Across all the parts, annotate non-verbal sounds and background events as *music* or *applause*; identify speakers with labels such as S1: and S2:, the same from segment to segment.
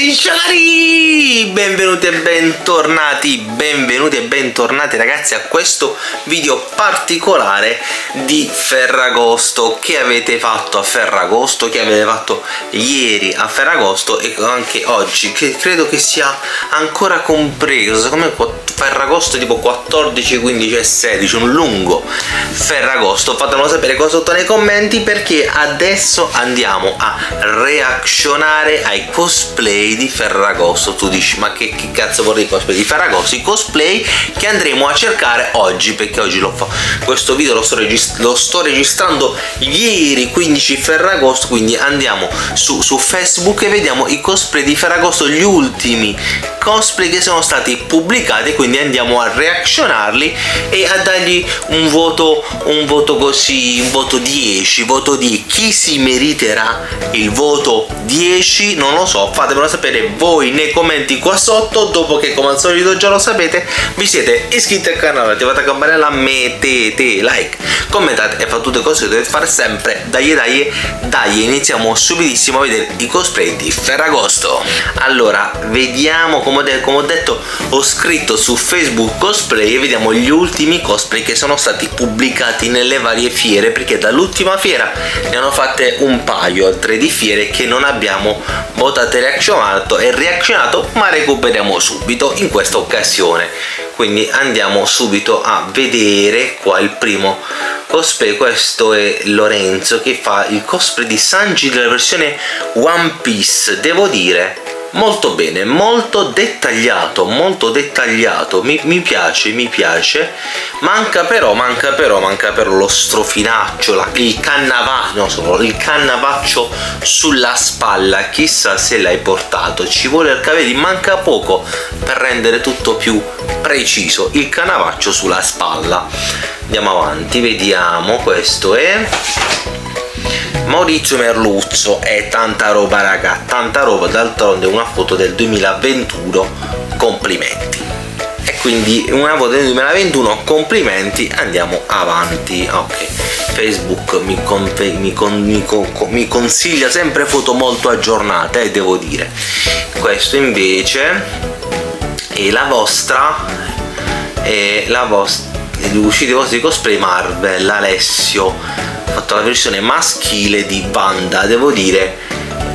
S1: Strisciolari! Benvenuti e bentornati, benvenuti e bentornati ragazzi a questo video particolare di Ferragosto. Che avete fatto a Ferragosto, che avete fatto ieri a Ferragosto? E anche oggi, che credo che sia ancora compreso, come Ferragosto tipo 14, 15 e 16, un lungo Ferragosto, fatemelo sapere qua sotto nei commenti perché adesso andiamo a reaczionare ai cosplay di Ferragosto. Tu dici ma che, che cazzo dire cosplay di Ferragosto? I cosplay che andremo a cercare oggi perché oggi lo fa. Questo video lo sto, lo sto registrando ieri 15 Ferragosto quindi andiamo su, su Facebook e vediamo i cosplay di Ferragosto gli ultimi cosplay che sono stati pubblicati quindi andiamo a reaczionarli e a dargli un voto un voto così un voto 10 voto di chi si meriterà il voto 10 non lo so fatemelo sapere voi nei commenti qua sotto dopo che come al solito già lo sapete vi siete iscritti al canale attivate la campanella mettete like commentate e fate tutte cose che dovete fare sempre dai dai dai iniziamo subitissimo a vedere i cosplay di Ferragosto. Allora vediamo come ho detto ho scritto su Facebook cosplay e vediamo gli ultimi cosplay che sono stati pubblicati nelle varie fiere perché dall'ultima fiera ne hanno fatte un paio altre di fiere che non abbiamo votato e reazionato e reazionato ma recuperiamo subito in questa occasione. Quindi andiamo subito a vedere qua il primo cosplay. Questo è Lorenzo che fa il cosplay di Sanji della versione One Piece devo dire molto bene molto dettagliato molto dettagliato. Mi, mi, piace mi piace. Manca però manca però manca però lo strofinaccio la, il cannavaccio no, solo il cannavaccio sulla spalla. Chissà se l'hai portato. Ci vuole il capelli manca poco per rendere tutto più preciso. Il cannavaccio sulla spalla. Andiamo avanti vediamo questo è Maurizio Merluzzo è tanta roba raga tanta roba. D'altronde una foto del 2021 complimenti. E quindi una foto del 2021 complimenti andiamo avanti ok. Facebook mi, con, mi, con, mi, mi consiglia sempre foto molto aggiornate eh, devo dire. Questo invece è la vostra è la vostra uscite i vostri cosplay Marvel Alessio fatto la versione maschile di Banda devo dire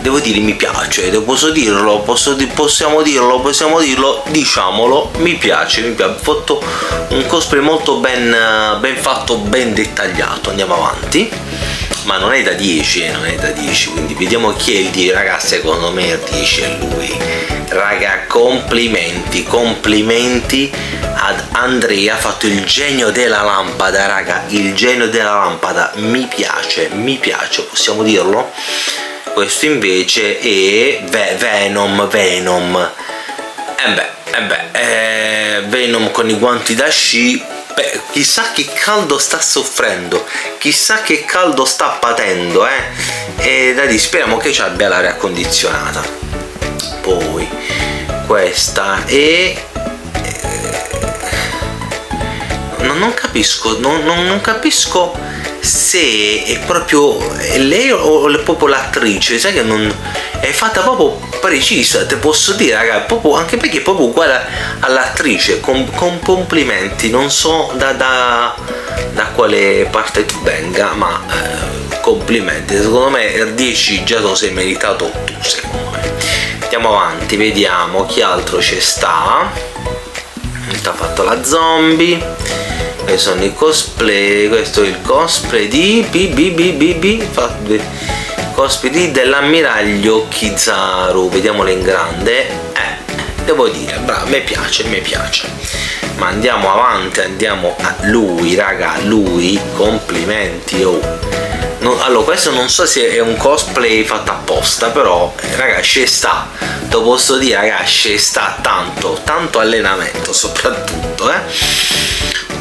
S1: devo dire mi piace posso dirlo posso, possiamo dirlo possiamo dirlo diciamolo mi piace mi piace. Ho fatto un cosplay molto ben, ben fatto ben dettagliato. Andiamo avanti. Ma non è da 10 eh, non è da 10 quindi vediamo chi è il 10 ragazzi secondo me il 10 è lui raga complimenti complimenti ad Andrea ha fatto il genio della lampada raga il genio della lampada mi piace mi piace possiamo dirlo questo invece è Venom Venom e eh beh, eh beh eh, Venom con i guanti da sci Beh, chissà che caldo sta soffrendo, chissà che caldo sta patendo, eh? E da di speriamo che ci abbia l'aria condizionata. Poi questa e non, non capisco, non, non, non, capisco se è proprio lei o è proprio l'attrice, sai che non è fatta proprio precisa, te posso dire, raga, proprio, anche perché è proprio uguale all'attrice, con, con, complimenti, non so da, da, da, quale parte tu venga, ma eh, complimenti, secondo me il 10 già lo sei meritato tu, secondo me. Andiamo avanti, vediamo chi altro ci sta. Ha fatto la zombie. E sono i cosplay questo è il cosplay di BBBB cosplay di dell'ammiraglio Kizaru. Vediamolo in grande. Eh, devo dire bravo mi piace mi piace. Ma andiamo avanti andiamo a lui raga lui complimenti oh non, allora questo non so se è un cosplay fatto apposta però eh, raga ci sta. Lo posso dire raga ci sta tanto tanto allenamento *laughs* soprattutto eh.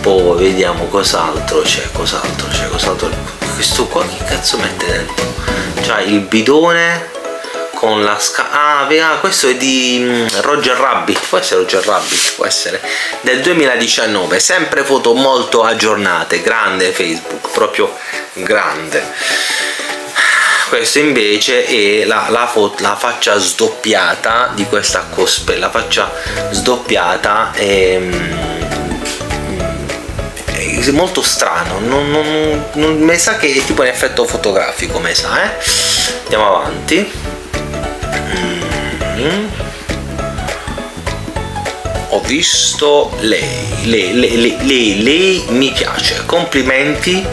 S1: Poi vediamo cos'altro c'è cos'altro c'è cos'altro questo qua che cazzo mette dentro? Cioè il bidone con la sca ah, ah questo è di mm, Roger Rabbit può essere Roger Rabbit può essere del 2019 sempre foto molto aggiornate grande Facebook proprio grande questo invece è la, la, la, faccia sdoppiata di questa cosplay la faccia sdoppiata è, è molto strano non, non, non, mi sa che è tipo un effetto fotografico mi sa eh? andiamo avanti mm ho visto lei lei, lei, lei, lei mi piace. Complimenti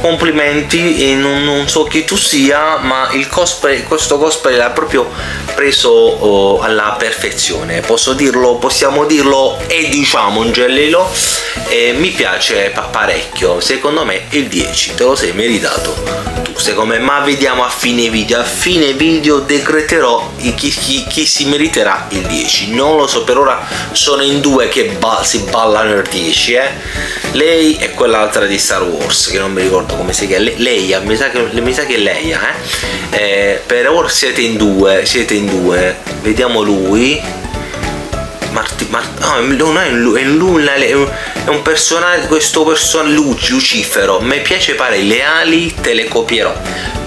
S1: complimenti non, non, so chi tu sia ma il cosplay questo cosplay l'ha proprio preso oh, alla perfezione. Posso dirlo possiamo dirlo e diciamo Angelilo eh, mi piace parecchio. Secondo me il 10 te lo sei meritato tu. Secondo me ma vediamo a fine video. A fine video decreterò chi, chi, chi si meriterà il 10 non lo so per ora sono in due che ba si ballano il 10 eh lei e quell'altra di Star Wars che non mi ricordo come si chiama Leia mi sa che, mi sa che è Leia eh? eh per ora siete in due siete in due vediamo lui Marti, Marti, no, non è lui, è lui, è un personaggio, questo personaggio Lucifero, mi piace fare le ali, te le copierò.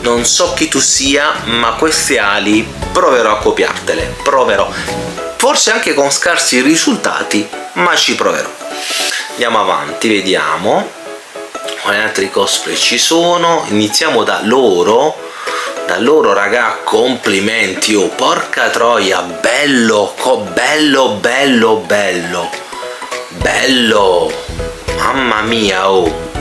S1: Non so chi tu sia, ma queste ali proverò a copiartele, proverò. Forse anche con scarsi risultati, ma ci proverò. Andiamo avanti, vediamo. Quali altri cosplay ci sono? Iniziamo da loro da loro raga complimenti oh porca troia bello bello bello bello bello mamma mia oh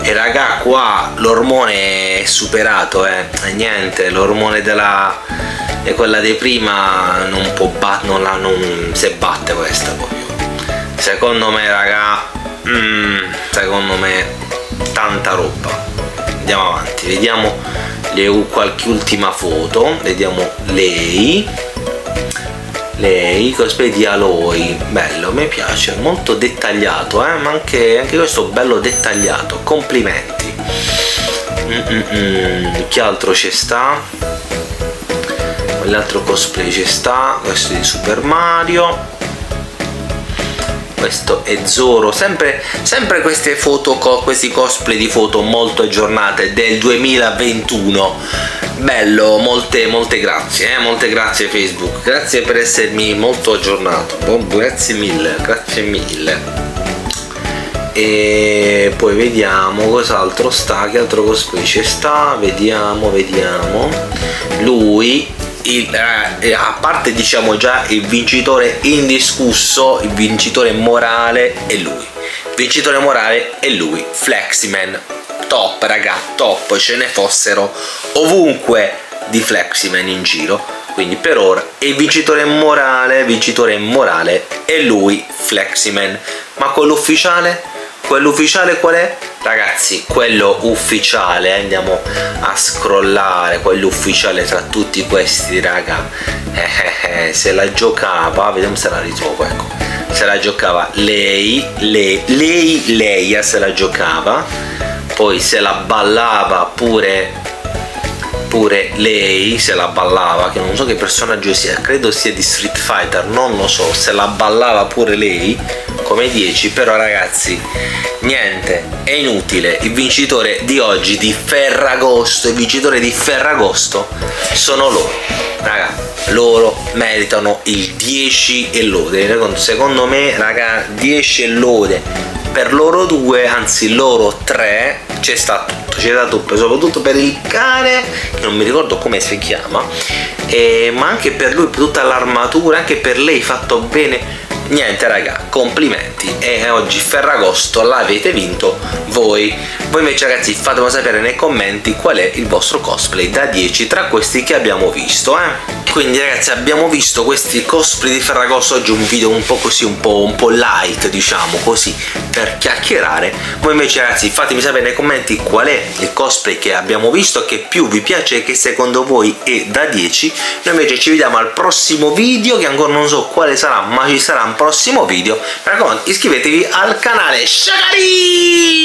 S1: e raga qua l'ormone è superato eh niente l'ormone della e quella di prima non può battere non, la, non si batte questa proprio secondo me raga mm, secondo me tanta roba andiamo avanti vediamo le, qualche ultima foto vediamo lei lei cosplay di Aloy bello mi piace molto dettagliato eh? ma anche, anche questo bello dettagliato complimenti mm -mm -mm. che altro ci sta quell'altro cosplay ci sta questo di Super Mario. Questo è Zoro. Sempre, sempre queste foto questi cosplay di foto molto aggiornate del 2021 bello molte molte grazie eh? molte grazie Facebook. Grazie per essermi molto aggiornato. Grazie mille grazie mille. E poi vediamo cos'altro sta che altro cosplay ci sta. Vediamo vediamo. Lui il, eh, a parte diciamo già il vincitore indiscusso, il vincitore morale è lui. Vincitore morale è lui, Fleximan. Top, raga, top, ce ne fossero ovunque di Fleximan in giro. Quindi per ora il vincitore morale, vincitore morale è lui, Fleximan. Ma quello ufficiale? Quello ufficiale qual è? ragazzi quello ufficiale andiamo a scrollare quello ufficiale tra tutti questi raga. Eh, eh, eh, se la giocava vediamo se la ritrovo ecco. Se la giocava lei lei lei Leia se la giocava. Poi se la ballava pure pure lei se la ballava che non so che personaggio sia credo sia di Street Fighter non lo so. Se la ballava pure lei come 10 però ragazzi niente è inutile. Il vincitore di oggi di Ferragosto il vincitore di Ferragosto sono loro. Raga loro meritano il 10 e lode. Secondo me raga 10 e lode per loro due anzi loro tre c'è stato tutto c'è stato tutto soprattutto per il cane che non mi ricordo come si chiama eh, ma anche per lui per tutta l'armatura anche per lei fatto bene niente raga complimenti. E oggi Ferragosto l'avete vinto voi. Voi invece ragazzi fatemelo sapere nei commenti qual è il vostro cosplay da 10 tra questi che abbiamo visto eh quindi ragazzi abbiamo visto questi cosplay di Ferragosto. Oggi un video un po' così un po', un po' light diciamo così per chiacchierare. Voi invece ragazzi fatemi sapere nei commenti qual è il cosplay che abbiamo visto che più vi piace e che secondo voi è da 10 noi invece ci vediamo al prossimo video che ancora non so quale sarà ma ci sarà un prossimo video. Mi raccomando iscrivetevi al canale Shagari